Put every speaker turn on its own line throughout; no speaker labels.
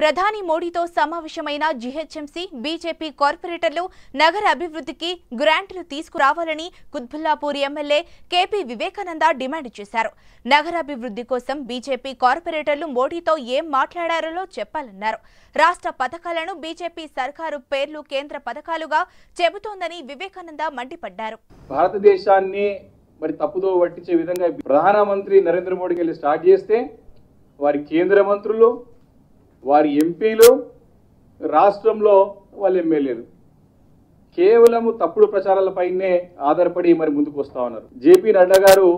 ప్రధాని మోడీతో సమావేశమైన జీహెచ్ఎంసీ బీజేపీ కార్పొరేటర్లు నగర అభివృద్ధికి గ్రాంట్లు తీసుకురావాలని Quthbullapur MLA KP Vivekananda demand చేశారు. నగరాభివృద్ధి కోసం బీజేపీ కార్పొరేటర్లు మోడీతో ఏం మాట్లాడారో చెప్పాలన్నారు. రాష్ట్ర పథకాలను బీజేపీ సర్కారు పేర్లు కేంద్ర పథకాలుగా చెబుతోందని వివేకానంద మండిపడ్డారు.
భారతదేశాన్ని మరి తప్పుదో పట్టించే విధంగా ప్రధానమంత్రి నరేంద్ర మోడీకి వెళ్ళి స్టార్ట్ చేస్తే వారి కేంద్ర మంత్రులు వారి ఎంపీలు రాష్ట్రంలో వాళ్ళ ఎమ్మెల్యేలు. కేవలం తప్పుడు ప్రచారాలపైనే ఆధారపడి మరి ముందుకు వస్తా ఉన్నారు. జేపీ నడ్డా గారు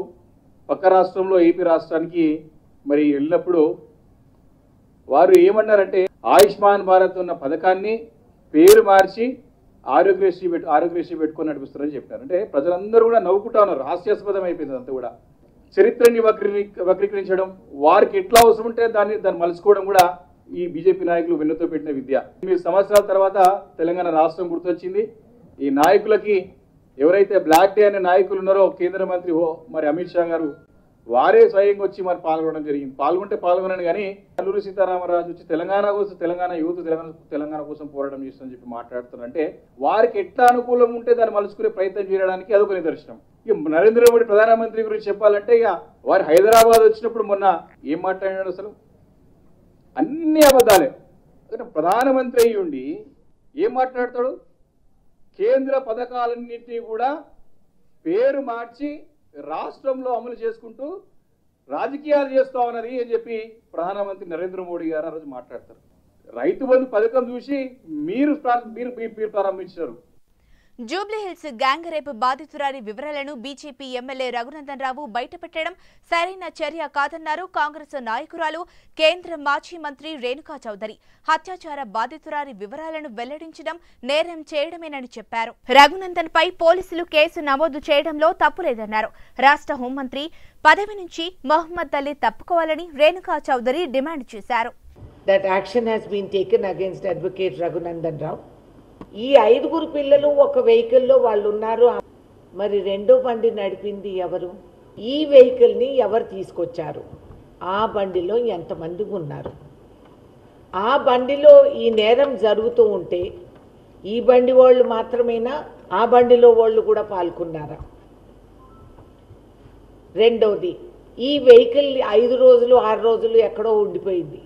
పక్క రాష్ట్రంలో ఏపీ రాష్ట్రానికి మరి వెళ్ళినప్పుడు వారు ఏమన్నారంటే ఆయుష్మాన్ భారత్ ఉన్న పథకాన్ని పేరు మార్చి ఆరోగ్యశ్రీ పెట్టు ఆరోగ్యశ్రీ పెట్టుకొని నడిపిస్తారని చెప్పారు అంటే ప్రజలందరూ కూడా నవ్వుకుంటా ఉన్నారు. హాస్యాస్పదం అయిపోయింది అంతా కూడా. చరిత్రని వక్రీ వక్రీకరించడం వారికి ఎట్లా అవసరం ఉంటే దాన్ని దాన్ని మలుచుకోవడం కూడా ఈ బీజేపీ నాయకులు వెన్నుతో పెట్టిన విద్య. ఎనిమిది సంవత్సరాల తర్వాత తెలంగాణ రాష్ట్రం గుర్తొచ్చింది. ఈ నాయకులకి ఎవరైతే బ్లాక్ డే అనే నాయకులు ఉన్నారో కేంద్ర మంత్రి హో మరి అమిత్ షా గారు వారే స్వయంగా వచ్చి మరి పాల్గొనడం జరిగింది. పాల్గొంటే పాల్గొనని కానీ అల్లూరి సీతారామరాజు వచ్చి తెలంగాణ కోసం తెలంగాణ యువత తెలంగాణ తెలంగాణ కోసం పోరాటం చేస్తుందని చెప్పి మాట్లాడుతున్నారంటే వారికి ఎట్లా అనుకూలం ఉంటే దాన్ని మలుచుకునే ప్రయత్నం చేయడానికి అదొక నిదర్శనం. ఇక నరేంద్ర మోడీ ప్రధానమంత్రి గురించి చెప్పాలంటే ఇక వారు హైదరాబాద్ వచ్చినప్పుడు మొన్న ఏం మాట్లాడాడు అసలు? అన్ని అబద్ధాలే. అంటే ప్రధానమంత్రి అయ్యి ఉండి ఏం మాట్లాడతాడు? కేంద్ర పథకాలన్నింటినీ కూడా పేరు మార్చి రాష్ట్రంలో అమలు చేసుకుంటూ రాజకీయాలు చేస్తా ఉన్నది అని చెప్పి ప్రధానమంత్రి నరేంద్ర మోడీ గారు ఆ రోజు మాట్లాడతారు. రైతు బంధు పథకం చూసి మీరు మీరు మీరు- మీరు ప్రారంభించారు
జూబ్లీహిల్స్ గ్యాంగ్ రేప్ బాధితురాలి వివరాలను బీజేపీ ఎమ్మెల్యే రఘునందన్ రావు బయటపెట్టడం సరైన చర్య కాదన్నారు కాంగ్రెస్ నాయకురాలు కేంద్ర మాజీ మంత్రి రేణుకా చౌదరి. హత్యాచార బాధితురాలి వివరాలను వెల్లడించడం నేరం చేయడమేనని చెప్పారు. రఘునందన్ పై పోలీసులు కేసు నమోదు చేయడంలో తప్పులేదన్నారు. రాష్ట్ర హోంమంత్రి పదవి నుంచి మహమ్మద్ అలీ తప్పుకోవాలని రేణుకా చౌదరి డిమాండ్ చేశారు.
That action has been taken against Advocate Raghunandan Rao. ఈ ఐదుగురు పిల్లలు ఒక వెహికల్లో వాళ్ళు ఉన్నారు మరి రెండో బండి నడిపింది ఎవరు? ఈ వెహికల్ని ఎవరు తీసుకొచ్చారు? ఆ బండిలో ఎంతమంది ఉన్నారు? ఆ బండిలో ఈ నేరం జరుగుతూ ఉంటే ఈ బండి వాళ్ళు మాత్రమేనా? ఆ బండిలో వాళ్ళు కూడా పాల్గొన్నారా? రెండవది ఈ వెహికల్ ఐదు రోజులు ఆరు రోజులు ఎక్కడో ఉండిపోయింది.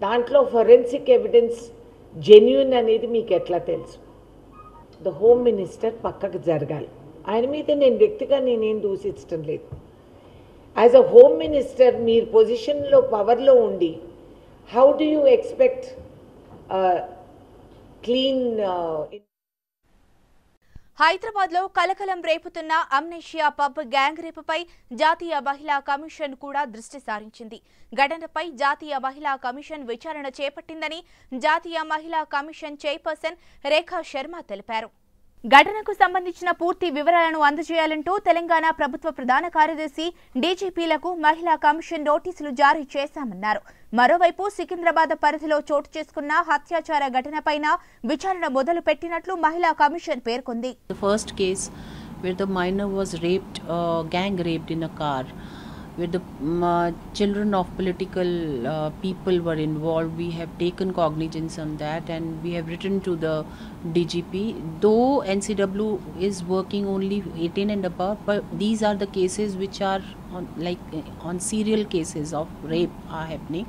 దాంట్లో ఫొరెన్సిక్ ఎవిడెన్స్ జెన్యున్ అనేది మీకు ఎట్లా తెలుసు? ద హోమ్ మినిస్టర్ పక్కకు జరగాలి. ఆయన మీద నేను వ్యక్తిగా నేనేం దూషించడం లేదు. యాజ్ అ హోమ్ మినిస్టర్ మీరు పొజిషన్లో పవర్లో ఉండి how do you expect clean
హైదరాబాద్లో కలకలం రేపుతున్న అమ్నేషియా పబ్ గ్యాంగ్ రేపుపై జాతీయ మహిళా కమిషన్ కూడా దృష్టి సారించింది. ఘటనపై జాతీయ మహిళా కమిషన్ విచారణ చేపట్టిందని జాతీయ మహిళా కమిషన్ చైర్పర్సన్ రేఖా శర్మ తెలిపారు. ఘటనకు సంబంధించిన పూర్తి వివరాలను అందజేయాలంటూ తెలంగాణ ప్రభుత్వ ప్రధాన కార్యదర్శి డీజీపీలకు మహిళా కమిషన్ నోటీసులు జారీ చేశామన్నారు. మరోవైపు సికింద్రాబాద్ పరిధిలో చోటు చేసుకున్న హత్యాచార ఘటనపైన విచారణ మొదలు పెట్టినట్లు మహిళా కమిషన్ పేర్కొంది.
First case where the minor was raped, uh, gang raped in a car, where the um, uh, children of political uh, people were involved. We have taken cognizance on that and we have written to the DGP. Though NCW is working only 18 and above, but these are the cases which are on, like uh, on serial cases of rape are happening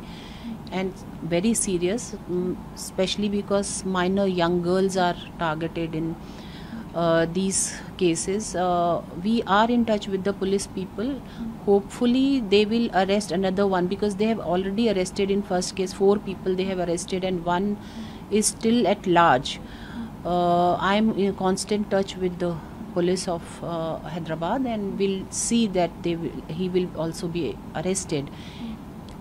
and very serious, mm, especially because minor young girls are targeted in these cases. Uh, we are in touch with the police people. Hopefully, they will arrest another one because they have already arrested in first case four people. They have arrested and one is still at large. Uh, I am in constant touch with the police of uh, Hyderabad and will see that they will, he will also be arrested.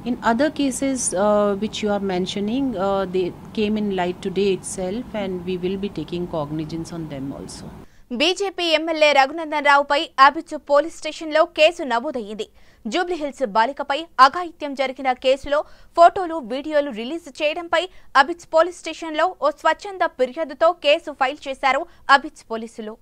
In other cases uh, which you are mentioning, uh, they came in light today itself, and we will be taking cognizance on them also.
BJP MLA Raghunandan రావుపై అబిచు police స్టేషన్లో case నమోదయ్యింది జూబ్లీహిల్స్ బాలికపై అఘాయిత్యం జరిగిన కేసులో ఫోటోలు వీడియోలు release చేయడంపై అబిచ్ పోలీస్ స్టేషన్లో ఓ స్వచ్ఛంద ఫిర్యాదుతో కేసు ఫైల్ చేశారు అబిచ్ పోలీసులు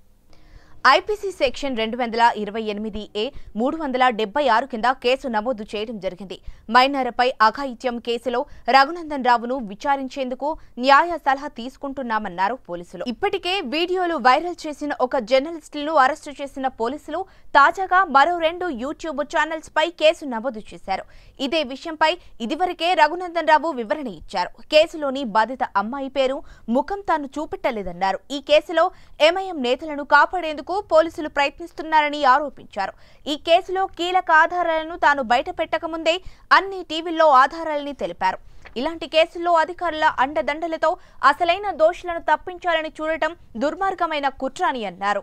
ఐపీసీ సెక్షన్ రెండు వందల ఇరవై ఎనిమిది ఏ మూడు వందల డెబ్బై ఆరు కింద కేసు నమోదు చేయడం జరిగింది. మైనర్పై అఘాయిత్యం కేసులో రఘునందన్ రావును విచారించేందుకు న్యాయ సలహా తీసుకుంటున్నామన్నారు పోలీసులు. ఇప్పటికే వీడియోలు వైరల్ చేసిన ఒక జర్నలిస్టులను అరెస్టు చేసిన పోలీసులు తాజాగా మరో రెండు యూట్యూబ్ ఛానల్స్ పై కేసు నమోదు చేశారు. ఇదే విషయంపై ఇదివరకే రఘునందన్ రావు వివరణ ఇచ్చారు. కేసులోని బాధిత అమ్మాయి పేరు ముఖం తాను చూపెట్టలేదన్నారు. ఈ కేసులో ఎంఐఎం నేతలను కాపాడేందుకు పోలీసులు ప్రయత్నిస్తున్నారని ఆరోపించారు. ఈ కేసులో కీలక ఆధారాలను తాను బయట పెట్టకముందే అన్ని టీవీల్లో ఆధారాలని తెలిపారు. ఇలాంటి కేసుల్లో అధికారుల అండదండలతో అసలైన దోషులను తప్పించాలని చూడటం దుర్మార్గమైన కుట్ర అని అన్నారు.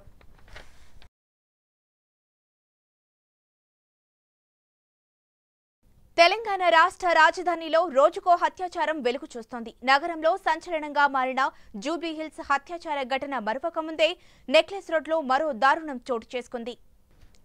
తెలంగాణ రాష్ట్ర రాజధానిలో రోజుకో హత్యాచారం వెలుగు చూస్తోంది. నగరంలో సంచలనంగా మారిన జూబ్లీహిల్స్ హత్యాచార ఘటన మరొక ముందే నెక్లెస్ రోడ్లో మరో దారుణం చోటు చేసుకుంది.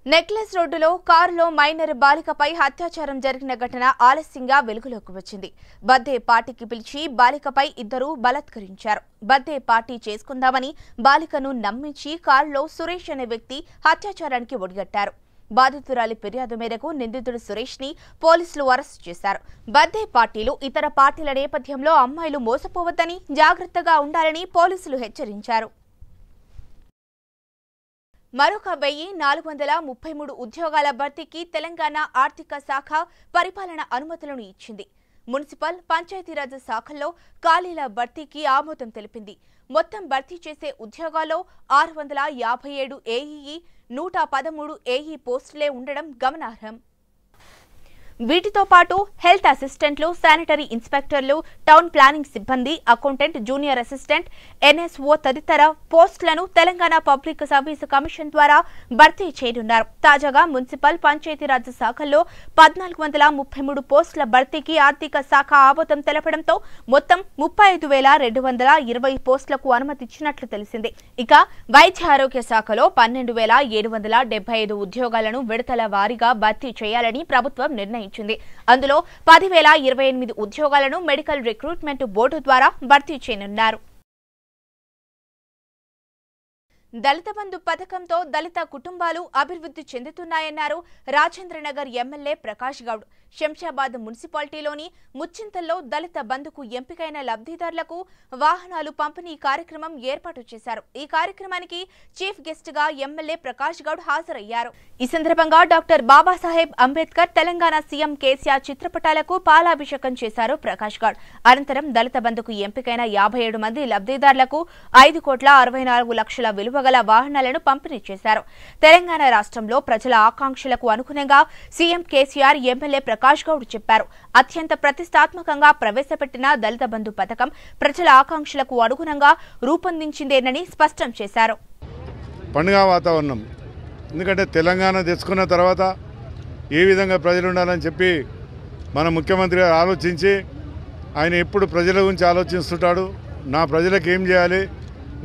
నెక్లెస్ రోడ్డులో కారులో మైనర్ బాలికపై అత్యాచారం జరిగిన ఘటన ఆలస్యంగా వెలుగులోకి వచ్చింది. బర్త్డే పార్టీకి పిలిచి బాలికపై ఇద్దరు బలాత్కరించారు. బర్త్డే పార్టీ చేసుకుందామని బాలికను నమ్మించి కారులో సురేష్ అనే వ్యక్తి అత్యాచారానికి ఒడిగట్టారు. బాధితురాలి ఫిర్యాదు మేరకు నిందితుడు సురేష్ని పోలీసులు అరెస్టు చేశారు. బర్త్డే పార్టీలు ఇతర పార్టీల నేపథ్యంలో అమ్మాయిలు మోసపోవద్దని జాగ్రత్తగా ఉండాలని పోలీసులు హెచ్చరించారు. మరొక వెయ్యి నాలుగు వందల ముప్పై మూడు ఉద్యోగాల భర్తీకి తెలంగాణ ఆర్థిక శాఖ పరిపాలన అనుమతులను ఇచ్చింది. మున్సిపల్ పంచాయతీరాజ్ శాఖల్లో ఖాళీల భర్తీకి ఆమోదం తెలిపింది. మొత్తం భర్తీ చేసే ఉద్యోగాల్లో ఆరు వందల యాభై ఏడు ఏఈఈ నూట పదమూడు ఏఈ పోస్టులే ఉండడం గమనార్హం. వీటితో పాటు హెల్త్ అసిస్టెంట్లు శానిటరీ ఇన్స్పెక్టర్లు టౌన్ ప్లానింగ్ సిబ్బంది అకౌంటెంట్ జూనియర్ అసిస్టెంట్ ఎన్ఎస్ఓ తదితర పోస్టులను తెలంగాణ పబ్లిక్ సర్వీస్ కమిషన్ ద్వారా భర్తీ చేయనున్నారు. తాజాగా మున్సిపల్ పంచాయతీరాజ్ శాఖల్లో పద్నాలుగు వందల ముప్పై మూడు పోస్టుల భర్తీకి ఆర్థిక శాఖ ఆమోదం తెలపడంతో మొత్తం ముప్పై ఐదు వేల రెండు వందల ఇరవై పోస్టులకు అనుమతి ఇచ్చినట్లు తెలిసింది. ఇక వైద్య ఆరోగ్య శాఖలో పన్నెండు వేల ఏడు వందల ఐదు ఉద్యోగాలను విడతల వారీగా భర్తీ చేయాలని ప్రభుత్వం నిర్ణయించింది. అందులో పదివేల ఇరవై ఎనిమిది ఉద్యోగాలను మెడికల్ రిక్రూట్మెంట్ బోర్డు ద్వారా భర్తీ చేయనున్నారు. దళిత బంధు పథకంతో దళిత కుటుంబాలు అభివృద్ధి చెందుతున్నాయన్నారు రాజేంద్రనగర్ ఎమ్మెల్యే ప్రకాష్ గౌడ్. శంషాబాద్ మున్సిపాలిటీలోని ముచ్చింతల్లో దళిత బంధుకు ఎంపికైన లబ్ధిదారులకు వాహనాలు పంపిణీ కార్యక్రమం ఏర్పాటు చేశారు. ఈ కార్యక్రమానికి చీఫ్ గెస్ట్గా ఎమ్మెల్యే ప్రకాష్ గౌడ్ హాజరయ్యారు. ఈ సందర్భంగా డాక్టర్ బాబాసాహెబ్ అంబేద్కర్ తెలంగాణ సీఎం కేసీఆర్ చిత్రపటాలకు పాలాభిషేకం చేశారు ప్రకాష్ గౌడ్. అనంతరం దళిత బంధుకు ఎంపికైన యాభై ఏడు మంది లబ్ధిదారులకు ఐదు కోట్ల అరవై నాలుగు లక్షల విలువ గల వాహనాలను పంపిణీ చేశారు. తెలంగాణ రాష్ట్రంలో ప్రజల ఆకాంక్షలకు అనుగుణంగా సీఎం కేసీఆర్ ఎమ్మెల్యే ప్రకాష్ గౌడ్ చెప్పారు. అత్యంత ప్రతిష్టాత్మకంగా ప్రవేశపెట్టిన దళిత బంధు పథకం ప్రజల ఆకాంక్షలకు అనుగుణంగా రూపొందించిందేనని స్పష్టం చేశారు.
పండుగ వాతావరణం. ఎందుకంటే తెలంగాణ తెచ్చుకున్న తర్వాత ఏ విధంగా ప్రజలు ఉండాలని చెప్పి మన ముఖ్యమంత్రి గారు ఆలోచించి ఆయన ఎప్పుడు ప్రజల గురించి ఆలోచిస్తుంటాడు. నా ప్రజలకు ఏం చేయాలి?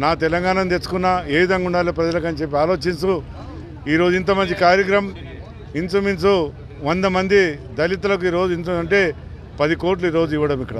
నా తెలంగాణను తెచ్చుకున్నా ఏ విధంగా ఉండాలి ప్రజలకు అని చెప్పి ఆలోచిస్తూ ఈరోజు ఇంత మంచి కార్యక్రమం ఇంచుమించు వంద మంది దళితులకు ఈరోజు ఇంత అంటే పది కోట్లు ఈరోజు ఇవ్వడం ఇక్కడ.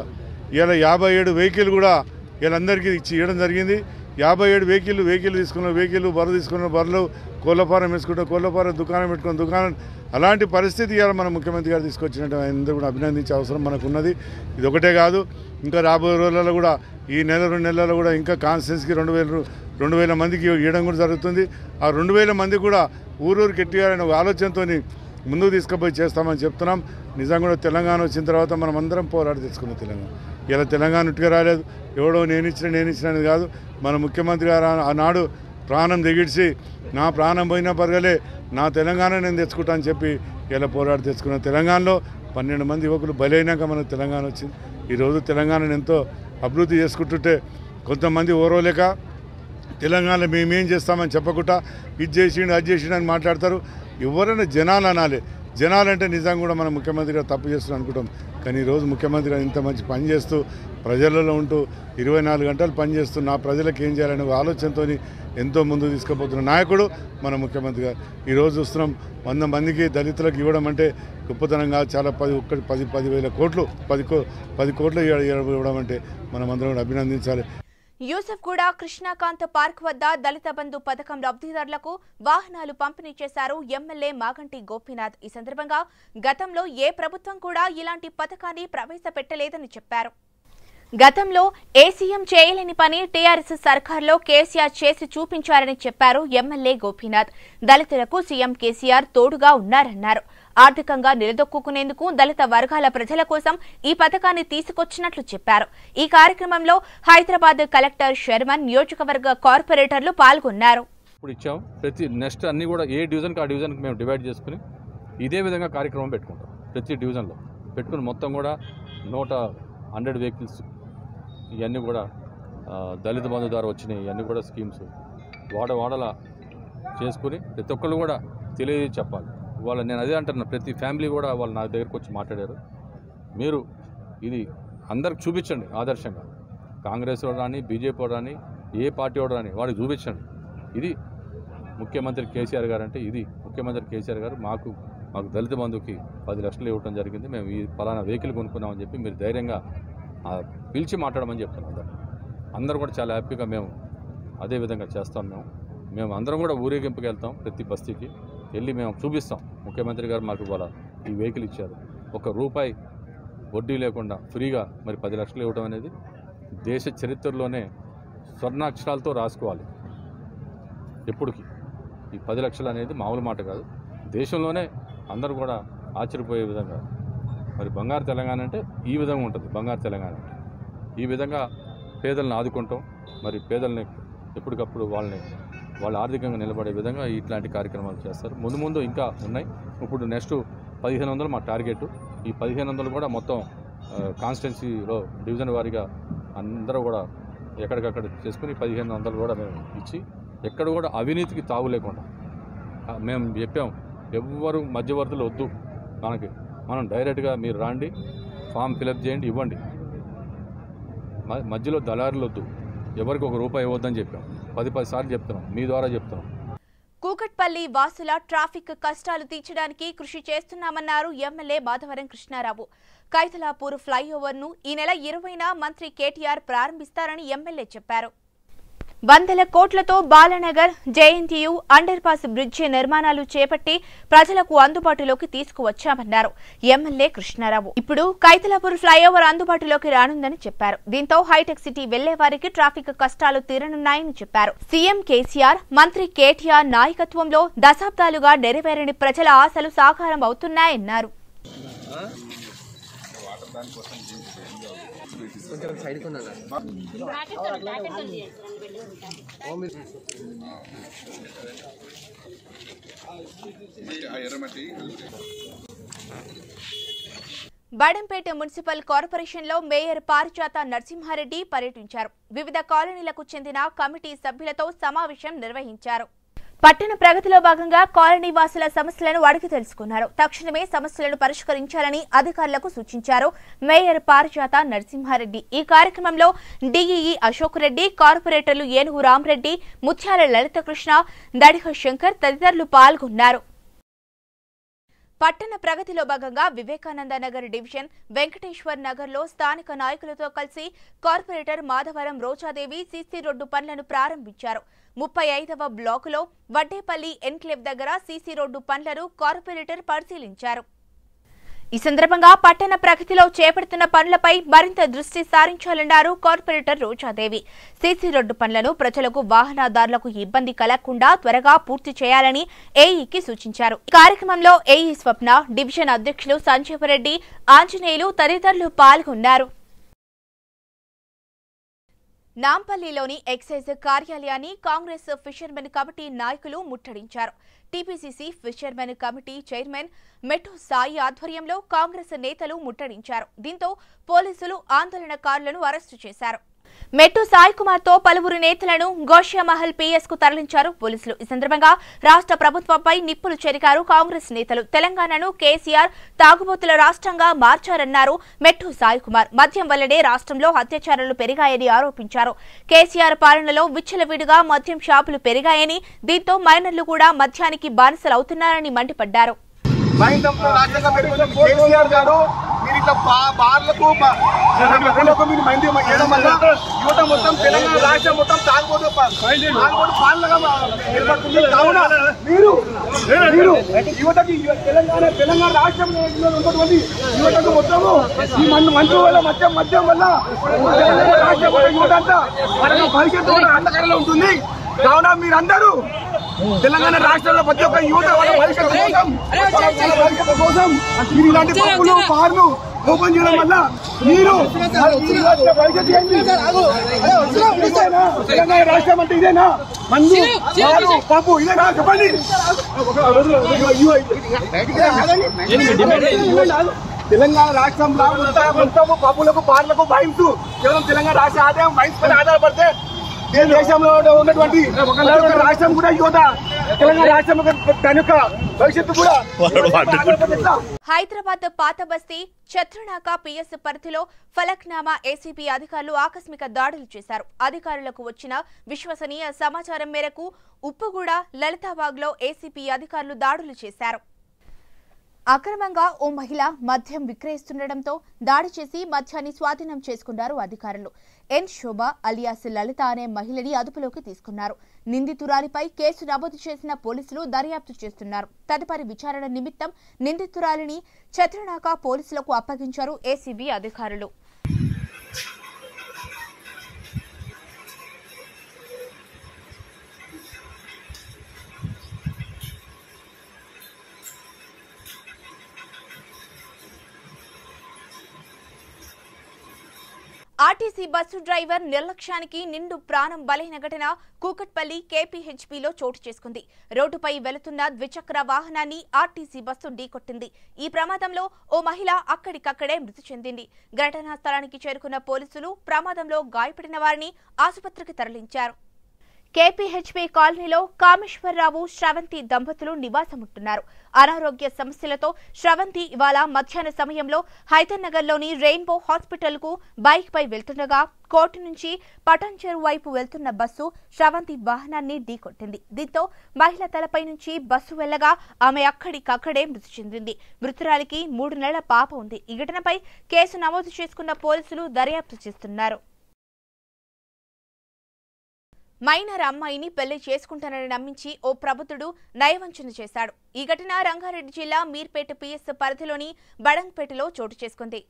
ఇలా యాభై ఏడు వెహికల్ కూడా వీళ్ళందరికీ ఇచ్చి ఇవ్వడం జరిగింది. యాభై ఏడు వెహికల్ వెహికల్ తీసుకున్న వెహికల్ బర్రె తీసుకున్న బర్రెలు కోళ్ళఫారం వేసుకుంటే కోళ్ళఫారం దుకాణం పెట్టుకున్న దుకాణం. అలాంటి పరిస్థితి ఇవాళ మన ముఖ్యమంత్రి గారు తీసుకొచ్చినట్టు అందరూ కూడా అభినందించే అవసరం మనకు ఉన్నది ఇది ఒకటే కాదు ఇంకా రాబోయే రోజులలో కూడా ఈ నెల రెండు నెలల్లో కూడా ఇంకా కాన్స్టిట్యూన్స్కి రెండు వేల రెండు వేల మందికి ఇవ్వడం కూడా జరుగుతుంది. ఆ రెండు వేల మంది కూడా ఊరూరికి ఎట్టియాలనే ఒక ఆలోచనతోని ముందుకు తీసుకుపోయి చేస్తామని చెప్తున్నాం. నిజంగా కూడా తెలంగాణ వచ్చిన తర్వాత మనం అందరం పోరాడి తెచ్చుకున్నాం తెలంగాణ. ఇలా తెలంగాణ ఉట్టిగా రాలేదు. ఎవడో నేను ఇచ్చిన నేను ఇచ్చిన అనేది కాదు. మన ముఖ్యమంత్రి గారు ఆ- ఆనాడు ప్రాణం దిగిడ్చి నా ప్రాణం పోయినా పర్గలే నా తెలంగాణ నేను తెచ్చుకుంటా అని చెప్పి ఇలా పోరాడి తెచ్చుకున్నాం. తెలంగాణలో పన్నెండు మంది యువకులు బలైనాక మనకు తెలంగాణ వచ్చింది. ఈరోజు తెలంగాణను ఎంతో అభివృద్ధి చేసుకుంటుంటే కొంతమంది ఓరోలేక తెలంగాణలో మేమేం చేస్తామని చెప్పకుండా ఇది చేసిండు అది చేసిండు అని మాట్లాడతారు. ఎవరైనా జనాలు అనాలి. జనాలు అంటే నిజంగా కూడా మనం ముఖ్యమంత్రి గారు తప్పు చేస్తున్నాం అనుకుంటాం. కానీ ఈరోజు ముఖ్యమంత్రి గారు ఇంత మంచి పని చేస్తూ ప్రజలలో ఉంటూ ఇరవై నాలుగు గంటలు పనిచేస్తూ నా ప్రజలకు ఏం చేయాలనే ఆలోచనతో ఎంతో ముందు తీసుకుపోతున్న నాయకుడు మన ముఖ్యమంత్రి గారు ఈరోజు చూస్తున్నాం వంద మందికి దళితులకు ఇవ్వడం అంటే గొప్పతనంగా చాలా పది ఒక్కటి పది పదివేల కోట్లు పది కో పది కోట్లు ఇవ్వడం అంటే మనం అందరం కూడా అభినందించాలి.
యూసఫ్గూడ కృష్ణాకాంత్ పార్క్ వద్ద దళిత బంధు పథకం లబ్ధిదారులకు వాహనాలు పంపిణీ చేశారు ఎమ్మెల్యే మాగంటి గోపీనాథ్. ఈ సందర్భంగా గతంలో ఏ ప్రభుత్వం కూడా ఇలాంటి పథకాన్ని ప్రవేశపెట్టలేదని చెప్పారు. గతంలో ఏసీఎం చేయలేని పని టీఆర్ఎస్ సర్కార్లో కేసీఆర్ చేసి చూపించారని చెప్పారు ఎమ్మెల్యే గోపీనాథ్. దళితులకు సీఎం కేసీఆర్ తోడుగా ఉన్నారన్నారు. ఆర్థికంగా నిలదొక్కునేందుకు దళిత వర్గాల ప్రజల కోసం ఈ పథకాన్ని తీసుకొచ్చినట్లు చెప్పారు. ఈ కార్యక్రమంలో హైదరాబాద్ కలెక్టర్ శర్మన్ నియోజకవర్గ కార్పొరేటర్లు పాల్గొన్నారు.
ఇప్పుడు ఇచ్చాం. ప్రతి నెక్స్ట్ అన్ని కూడా ఏ డివిజన్కి ఆ డివిజన్కి మేము డివైడ్ చేసుకుని ఇదే విధంగా కార్యక్రమం పెట్టుకుంటాం. ప్రతి డివిజన్లో పెట్టుకుని మొత్తం కూడా నూట హండ్రెడ్ వెహికల్స్ ఇవన్నీ కూడా దళిత బంధు ద్వారా వచ్చినాయి. ఇవన్నీ కూడా స్కీమ్స్ వాడ వాడల చేసుకుని ప్రతి ఒక్కళ్ళు కూడా తెలియజేసి చెప్పాలి. వాళ్ళ నేను అదే అంటున్నా ప్రతి ఫ్యామిలీ కూడా వాళ్ళు నా దగ్గరకు వచ్చి మాట్లాడారు. మీరు ఇది అందరికి చూపించండి ఆదర్శంగా. కాంగ్రెస్ వాడు రాని బీజేపీ వాడు రాని ఏ పార్టీ వాడు రాని వాడికి చూపించండి. ఇది ముఖ్యమంత్రి కేసీఆర్ గారు అంటే ఇది ముఖ్యమంత్రి కేసీఆర్ గారు మాకు మాకు దళిత బంధుకి పది లక్షలు ఇవ్వడం జరిగింది. మేము ఈ ఫలానా వెహికల్ కొనుక్కున్నామని చెప్పి మీరు ధైర్యంగా పిలిచి మాట్లాడమని చెప్తున్నాం అందరు. అందరూ కూడా చాలా హ్యాపీగా మేము అదే విధంగా చేస్తాం మేము. మేము అందరం కూడా ఊరేగింపుకి వెళ్తాం ప్రతి బస్తీకి. వెళ్ళి మేము చూపిస్తాం. ముఖ్యమంత్రి గారు మాకు ఇవాళ ఈ వెహికల్ ఇచ్చారు. ఒక రూపాయి వడ్డీ లేకుండా ఫ్రీగా మరి పది లక్షలు ఇవ్వడం అనేది దేశ చరిత్రలోనే స్వర్ణాక్షరాలతో రాసుకోవాలి. ఎప్పటికీ. ఈ పది లక్షలు అనేది మామూలు మాట కాదు. దేశంలోనే అందరూ కూడా ఆశ్చర్యపోయే విధంగా. మరి బంగారు తెలంగాణ అంటే ఈ విధంగా ఉంటుంది. బంగారు తెలంగాణ అంటే. ఈ విధంగా పేదలను ఆదుకుంటాం. మరి పేదల్ని ఎప్పటికప్పుడు వాళ్ళని వాళ్ళు ఆర్థికంగా నిలబడే విధంగా ఇట్లాంటి కార్యక్రమాలు చేస్తారు. ముందు ముందు ఇంకా ఉన్నాయి. ఇప్పుడు నెక్స్ట్ పదిహేను వందలు మా టార్గెట్. ఈ పదిహేను వందలు కూడా మొత్తం కాన్స్టిట్యున్సీలో డివిజన్ వారీగా అందరూ కూడా ఎక్కడికక్కడ చేసుకుని పదిహేను వందలు కూడా మేము ఇచ్చి ఎక్కడ కూడా అవినీతికి తావు లేకుండా మేము చెప్పాం ఎవ్వరు మధ్యవర్తులు వద్దు. మనకి మనం డైరెక్ట్గా మీరు రాండి ఫామ్ ఫిలప్ చేయండి ఇవ్వండి. మధ్యలో దళారులు వద్దు. ఎవరికి ఒక రూపాయి ఇవ్వద్దని చెప్పాం. పది పది సార్లు చెప్తున్నాం. మీ ద్వారా చెప్తున్నాం.
కూకట్పల్లి వాసుల ట్రాఫిక్ కష్టాలు తీర్చడానికి కృషి చేస్తున్నామన్నారు ఎమ్మెల్యే మాధవరం కృష్ణారావు. కైతలాపూర్ ఫ్లైఓవర్ను ఈ నెల ఇరవైన మంత్రి కేటీఆర్ ప్రారంభిస్తారని ఎమ్మెల్యే చెప్పారు. వందల కోట్లతో Balanagar JNTU under pass bridge నిర్మాణాలు చేపట్టి ప్రజలకు అందుబాటులోకి తీసుకువచ్చామన్నారు ఎమ్మెల్యే కృష్ణారావు. ఇప్పుడు కైతలాపూర్ ఫ్లైఓవర్ అందుబాటులోకి రానుందని చెప్పారు. దీంతో హైటెక్ సిటీ వెళ్ళే వారికి ట్రాఫిక్ కష్టాలు తీరనున్నాయని చెప్పారు. సీఎం కేసీఆర్ మంత్రి కేటీఆర్ నాయకత్వంలో దశాబ్దాలుగా నెరవేరని ప్రజల ఆశలు సాకారం అవుతున్నాయన్నారు. బడంపేట మున్సిపల్ కార్పొరేషన్లో మేయర్ పారిజాత నరసింహారెడ్డి పర్యటించారు. వివిధ కాలనీలకు చెందిన కమిటీ సభ్యులతో సమావేశం నిర్వహించారు. పట్టణ ప్రగతిలో భాగంగా కాలనీ వాసుల సమస్యలను అడిగి తెలుసుకున్నారు. తక్షణమే సమస్యలను పరిష్కరించాలని అధికారులకు సూచించారు. మేయర్ పారిజాత నరసింహారెడ్డి. ఈ కార్యక్రమంలో డిఈఈ అశోక్ రెడ్డి కార్పొరేటర్లు ఏనుగు రామరెడ్డి ముత్యాల లలితకృష్ణ దడిహ శంకర్ తదితరులు పాల్గొన్నారు. పట్టణ ప్రగతిలో భాగంగా వివేకానంద నగర్ డివిజన్ వెంకటేశ్వర్ నగర్లో స్థానిక నాయకులతో కలిసి corporator Madhavaram Rojadevi CC road పనులను ప్రారంభించారు. ముప్పై ఐదవ బ్లాకులో వడ్డేపల్లి ఎన్క్లేవ్ దగ్గర సీసీ రోడ్డు పనులను కార్పొరేటర్ పరిశీలించారు. ఈ సందర్భంగా పట్టణ ప్రగతిలో చేపడుతున్న పనులపై మరింత దృష్టి సారించాలన్నారు కార్పొరేటర్ రోజాదేవి. సీసీ రోడ్డు పనులను ప్రజలకు వాహనదారులకు ఇబ్బంది కలగకుండా త్వరగా పూర్తి చేయాలని ఏఈకి సూచించారు. ఈ కార్యక్రమంలో ఏఈ స్వప్న డివిజన్ అధ్యక్షులు సంజీవరెడ్డి ఆంజనేయులు తదితరులు పాల్గొన్నారు. నాంపల్లిలోని ఎక్సైజ్ కార్యాలయాన్ని కాంగ్రెస్ ఫిషర్మెన్ కమిటీ నాయకులు ముట్టడించారు. TPCC fishermen committee chairman Mettu Sai ఆధ్వర్యంలో కాంగ్రెస్ నేతలు ముట్టడించారు. దీంతో పోలీసులు ఆందోళనకారులను అరెస్టు చేశారు. మెట్టు సాయి కుమార్తో పలువురు నేతలను గోషియామహల్ పిఎస్కు తరలించారు పోలీసులు. ఈ సందర్భంగా రాష్ట్ర ప్రభుత్వంపై నిప్పులు చెరికారు కాంగ్రెస్ నేతలు. తెలంగాణను కేసీఆర్ తాగుబోతుల రాష్ట్రంగా మార్చారన్నారు మెట్టు సాయి కుమార్. మద్యం వల్లనే రాష్ట్రంలో అత్యాచారాలు పెరిగాయని ఆరోపించారు. కేసీఆర్ పాలనలో విచ్చలవిడిగా మద్యం షాపులు పెరిగాయని దీంతో మైనర్లు కూడా మద్యానికి బానిసలవుతున్నారని మండిపడ్డారు.
మైండంతో రాజ్యాంగం పెట్టుకున్న కేసీఆర్ గారు మీరు ఇట్లా బార్లకు మీరు మంది వేయడం వల్ల యువత మొత్తం తెలంగాణ రాష్ట్రం మొత్తం తాగుబోతు తాగుబోతు పాలనగా ఏర్పడుతుంది. కావున మీరు మీరు యువతకి తెలంగాణ తెలంగాణ రాష్ట్రంలో ఉన్నటువంటి యువతకు మొత్తము ఈ మందు మంచు వల్ల మద్యం మద్యం వల్ల రాష్ట్రం యువత అంతా భవిష్యత్తు అంధకారంలో ఉంటుంది. కావున మీరందరూ తెలంగాణ రాష్ట్రంలో ప్రతి ఒక్క యువత వాళ్ళ భవిష్యత్తు కోసం వాళ్ళ భవిష్యత్తు కోసం మీరు ఇలాంటి పప్పులు పార్లు ఓపెన్ చేయడం వల్ల మీరు రాష్ట్ర భవిష్యత్తు? తెలంగాణ రాష్ట్రం అంటే ఇదేనా? మందు పాలు పప్పు ఇదేనా చెప్పండి. తెలంగాణ రాష్ట్రంలో మొత్తం- మొత్తము పప్పులకు పార్లకు భయంతో కేవలం తెలంగాణ రాష్ట్ర ఆదాయం భయం పైన ఆధారపడితే దేశంలో ఉన్నటువంటి రాష్ట్రం కూడా యువత తెలంగాణ రాష్ట్రం యొక్క భవిష్యత్తు కూడా
హైదరాబాద్ పాత బస్తీ చత్రనాక పిఎస్ పరిధిలో ఫలక్నామా ఏసీబీ అధికారులు ఆకస్మిక దాడులు చేశారు. అధికారులకు వచ్చిన విశ్వసనీయ సమాచారం మేరకు ఉప్పుగూడ లలితాబాగ్లో ఏసీపీ అధికారులు దాడులు చేశారు. అక్రమంగా ఓ మహిళ మద్యం విక్రయిస్తుండటంతో దాడి చేసి మద్యాన్ని స్వాధీనం చేసుకున్నారు అధికారులు. ఎన్ శోభ అలియాస్ లలిత అనే మహిళని అదుపులోకి తీసుకున్నారు. నిందితురాలిపై కేసు నమోదు చేసిన పోలీసులు దర్యాప్తు చేస్తున్నారు. తదుపరి విచారణ నిమిత్తం నిందితురాలిని చత్రనాక పోలీసులకు అప్పగించారు ఏసీబీ అధికారులు. ఆర్టీసీ బస్సు డ్రైవర్ నిర్లక్ష్యానికి నిండు ప్రాణం బలైన ఘటన కూకట్పల్లి కేపీహెచ్పీలో చోటు చేసుకుంది. రోడ్డుపై వెళుతున్న ద్విచక్ర వాహనాన్ని ఆర్టీసీ బస్సు ఢీకొట్టింది. ఈ ప్రమాదంలో ఓ మహిళ అక్కడికక్కడే మృతి చెందింది. ఘటనా స్థలానికి చేరుకున్న పోలీసులు ప్రమాదంలో గాయపడిన వారిని ఆసుపత్రికి తరలించారు. కేపీహెచ్పీ కాలనీలో కామేశ్వరరావు శ్రవంతి దంపతులు నివాసముంటున్నారు. అనారోగ్య సమస్యలతో శ్రవంతి ఇవాళ మధ్యాహ్న సమయంలో హైదర్నగర్లోని రెయిన్బో హాస్పిటల్కు బైక్పై వెళ్తుండగా కోర్టు నుంచి పటాన్చెరు వైపు వెళ్తున్న బస్సు శ్రవంతి వాహనాన్ని ఢీకొట్టింది. దీంతో మహిళ తలపై నుంచి బస్సు వెళ్ళగా ఆమె అక్కడికక్కడే మృతి చెందింది. మృతురాలికి మూడు నెలల పాప ఉంది. ఈ ఘటనపై కేసు నమోదు చేసుకున్న పోలీసులు దర్యాప్తు చేస్తున్నారు. మైనర్ అమ్మాయిని పెళ్ళి చేసుకుంటానని నమ్మించి ఓ ప్రబుద్ధుడు నయవంచన చేశాడు. ఈ ఘటన రంగారెడ్డి జిల్లా మీర్పేట పిఎస్ పరిధిలోని బడంగ్పేటలో చోటు చేసుకుంది.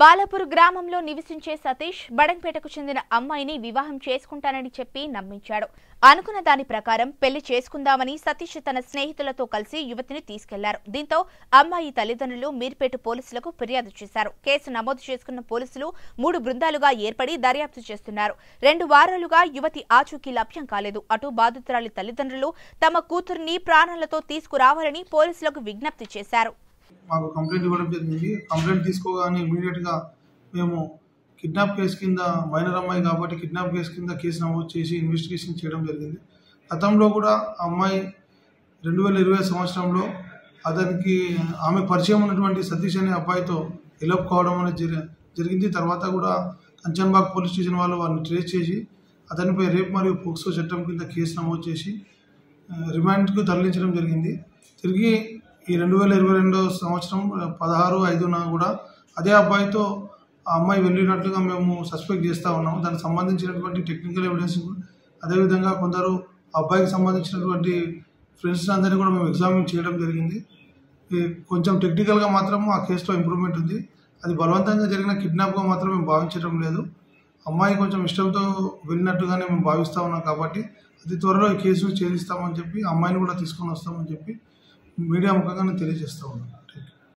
బాలాపూర్ గ్రామంలో నివసించే సతీష్ బడంగ్పేటకు చెందిన అమ్మాయిని వివాహం చేసుకుంటానని చెప్పి నమ్మించాడు. అనుకున్న దాని ప్రకారం పెళ్ళి చేసుకుందామని సతీష్ తన స్నేహితులతో కలిసి యువతిని తీసుకెళ్ళారు. దీంతో అమ్మాయి తల్లిదండ్రులు మీర్పేట పోలీసులకు ఫిర్యాదు చేశారు. కేసు నమోదు చేసుకున్న పోలీసులు మూడు బృందాలుగా ఏర్పడి దర్యాప్తు చేస్తున్నారు. రెండు వారాలుగా యువతి ఆచూకీ లభ్యం కాలేదు. అటు బాధితురాలి తల్లిదండ్రులు తమ కూతురిని ప్రాణాలతో తీసుకురావాలని పోలీసులకు విజ్ఞప్తి చేశారు.
మాకు కంప్లైంట్ ఇవ్వడం జరిగింది. కంప్లైంట్ తీసుకోగానే ఇమీడియట్గా మేము కిడ్నాప్ కేసు కింద మైనర్ అమ్మాయి కాబట్టి కిడ్నాప్ కేసు కింద కేసు నమోదు చేసి ఇన్వెస్టిగేషన్ చేయడం జరిగింది. గతంలో కూడా ఆ అమ్మాయి రెండు వేల ఇరవై సంవత్సరంలో అతనికి ఆమె పరిచయం ఉన్నటువంటి సతీష్ అనే అబ్బాయితో ఎలుపుకోవడం కావడం అనేది జరి జరిగింది. తర్వాత కూడా కంచన్బాగ్ పోలీస్ స్టేషన్ వాళ్ళు వారిని ట్రేస్ చేసి అతనిపై రేప్ మరియు పోక్సో చట్టం కింద కేసు నమోదు చేసి రిమాండ్కు తరలించడం జరిగింది. తిరిగి ఈ రెండు వేల ఇరవై రెండో సంవత్సరం పదహారు ఐదున కూడా అదే అబ్బాయితో ఆ అమ్మాయి వెళ్ళినట్లుగా మేము సస్పెక్ట్ చేస్తూ ఉన్నాము దానికి సంబంధించినటువంటి టెక్నికల్ ఎవిడెన్స్ అదేవిధంగా కొందరు ఆ అబ్బాయికి సంబంధించినటువంటి ఫ్రెండ్స్ అందరినీ కూడా మేము ఎగ్జామిన్ చేయడం జరిగింది. కొంచెం టెక్నికల్గా మాత్రం ఆ కేసులో ఇంప్రూవ్మెంట్ ఉంది. అది బలవంతంగా జరిగిన కిడ్నాప్గా మాత్రం మేము భావించడం లేదు. అమ్మాయి కొంచెం ఇష్టంతో వెళ్ళినట్టుగానే మేము భావిస్తూ ఉన్నాం కాబట్టి అతి త్వరలో ఈ కేసును ఛేదిస్తామని చెప్పి అమ్మాయిని కూడా తీసుకొని వస్తామని చెప్పి మీడియా ముఖంగా నేను తెలియజేస్తా ఉన్నాను